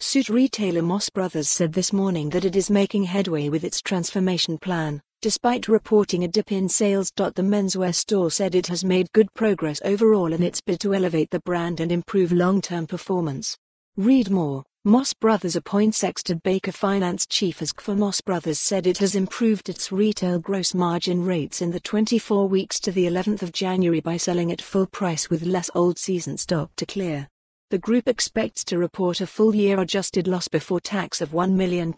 Suit retailer Moss Brothers said this morning that it is making headway with its transformation plan, despite reporting a dip in sales. The menswear store said it has made good progress overall in its bid to elevate the brand and improve long term performance. Read more. Moss Brothers appoints ex-Ted Baker finance chief as for Moss Brothers said it has improved its retail gross margin rates in the 24 weeks to the 11th of January by selling at full price with less old season stock to clear. The group expects to report a full year adjusted loss before tax of £1 million.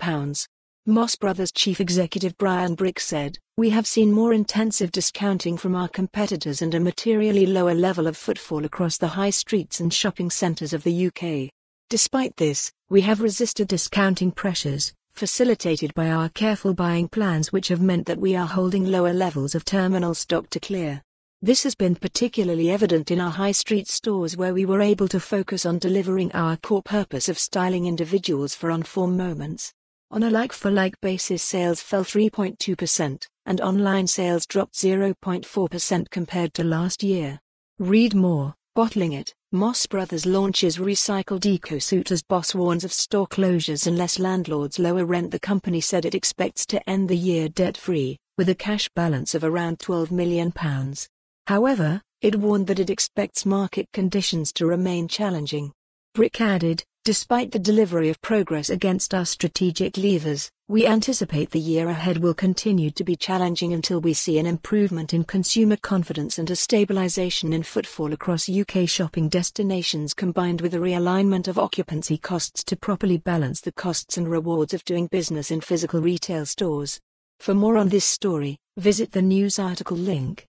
Moss Brothers chief executive Brian Brick said, We have seen more intensive discounting from our competitors and a materially lower level of footfall across the high streets and shopping centres of the UK. Despite this, we have resisted discounting pressures, facilitated by our careful buying plans, which have meant that we are holding lower levels of terminal stock to clear. This has been particularly evident in our high street stores where we were able to focus on delivering our core purpose of styling individuals for on-form moments. On a like-for-like basis sales fell 3.2%, and online sales dropped 0.4% compared to last year. Read more, bottling it. Moss Brothers launches recycled eco-suit as boss warns of store closures unless landlords lower rent. The company said it expects to end the year debt-free, with a cash balance of around £12 million. However, it warned that it expects market conditions to remain challenging. Brick added, Despite the delivery of progress against our strategic levers, we anticipate the year ahead will continue to be challenging until we see an improvement in consumer confidence and a stabilization in footfall across UK shopping destinations combined with a realignment of occupancy costs to properly balance the costs and rewards of doing business in physical retail stores. For more on this story, visit the news article link.